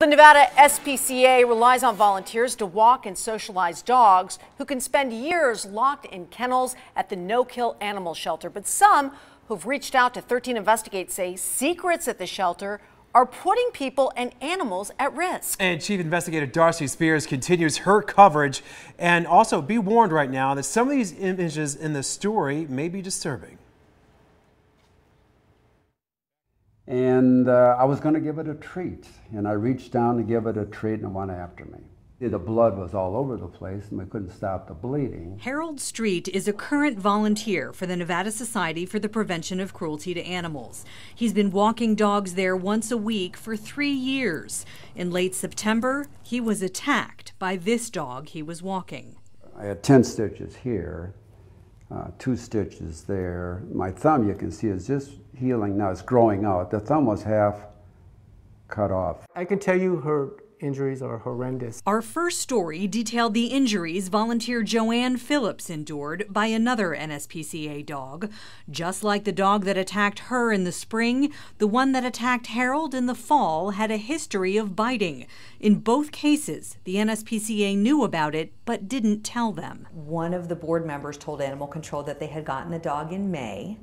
The Nevada SPCA relies on volunteers to walk and socialize dogs who can spend years locked in kennels at the no kill animal shelter. But some who've reached out to 13 Investigate say secrets at the shelter are putting people and animals at risk. And Chief Investigator Darcy Spears continues her coverage. And also be warned right now that some of these images in the story may be disturbing. And uh, I was going to give it a treat. And I reached down to give it a treat and it went after me. The blood was all over the place and we couldn't stop the bleeding. Harold Street is a current volunteer for the Nevada Society for the Prevention of Cruelty to Animals. He's been walking dogs there once a week for three years. In late September, he was attacked by this dog he was walking. I had 10 stitches here, uh, two stitches there. My thumb, you can see, is just healing now. It's growing out. The thumb was half cut off. I can tell you her injuries are horrendous. Our first story detailed the injuries volunteer Joanne Phillips endured by another NSPCA dog. Just like the dog that attacked her in the spring, the one that attacked Harold in the fall had a history of biting. In both cases, the NSPCA knew about it but didn't tell them. One of the board members told Animal Control that they had gotten the dog in May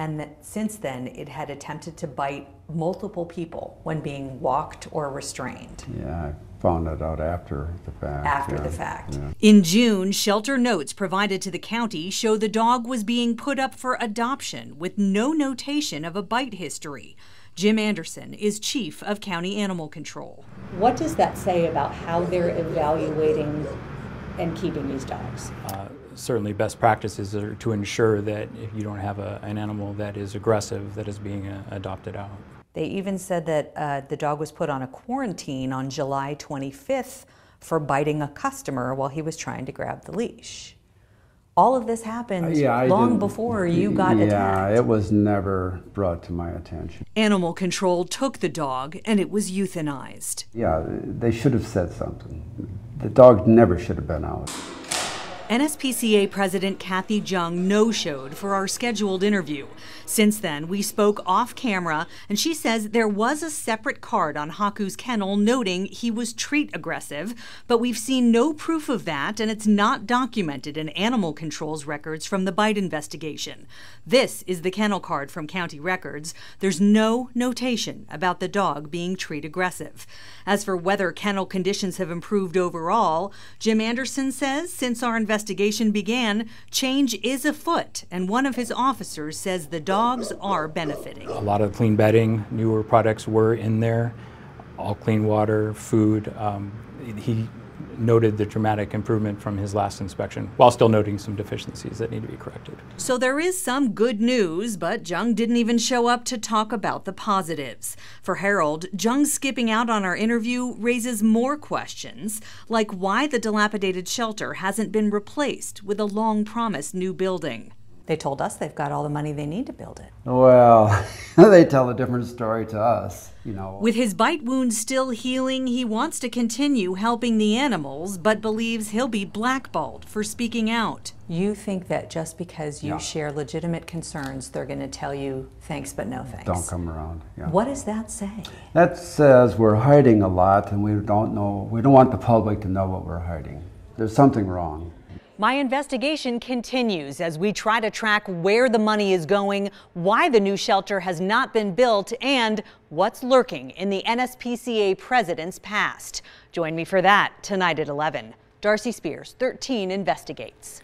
and that since then it had attempted to bite multiple people when being walked or restrained. Yeah, I found that out after the fact. After yeah, the fact. Yeah. In June, shelter notes provided to the county show the dog was being put up for adoption with no notation of a bite history. Jim Anderson is chief of county animal control. What does that say about how they're evaluating and keeping these dogs? Uh, certainly best practices are to ensure that if you don't have a, an animal that is aggressive that is being uh, adopted out. They even said that uh, the dog was put on a quarantine on July 25th for biting a customer while he was trying to grab the leash. All of this happened yeah, long before you got yeah, attacked. Yeah, it was never brought to my attention. Animal control took the dog and it was euthanized. Yeah, they should have said something. The dog never should have been out. NSPCA President Kathy Jung no showed for our scheduled interview. Since then, we spoke off camera, and she says there was a separate card on Haku's kennel noting he was treat aggressive, but we've seen no proof of that, and it's not documented in animal control's records from the bite investigation. This is the kennel card from county records. There's no notation about the dog being treat aggressive. As for whether kennel conditions have improved overall, Jim Anderson says since our investigation, investigation began, change is afoot, and one of his officers says the dogs are benefiting. A lot of clean bedding, newer products were in there, all clean water, food. Um, he noted the dramatic improvement from his last inspection, while still noting some deficiencies that need to be corrected. So there is some good news, but Jung didn't even show up to talk about the positives. For Harold, Jung skipping out on our interview raises more questions, like why the dilapidated shelter hasn't been replaced with a long promised new building. They told us they've got all the money they need to build it. Well, they tell a different story to us, you know. With his bite wound still healing, he wants to continue helping the animals, but believes he'll be blackballed for speaking out. You think that just because you yeah. share legitimate concerns, they're going to tell you thanks but no thanks. Don't come around. Yeah. What does that say? That says we're hiding a lot and we don't know, we don't want the public to know what we're hiding. There's something wrong. My investigation continues as we try to track where the money is going, why the new shelter has not been built, and what's lurking in the NSPCA president's past. Join me for that tonight at 11. Darcy Spears, 13 Investigates.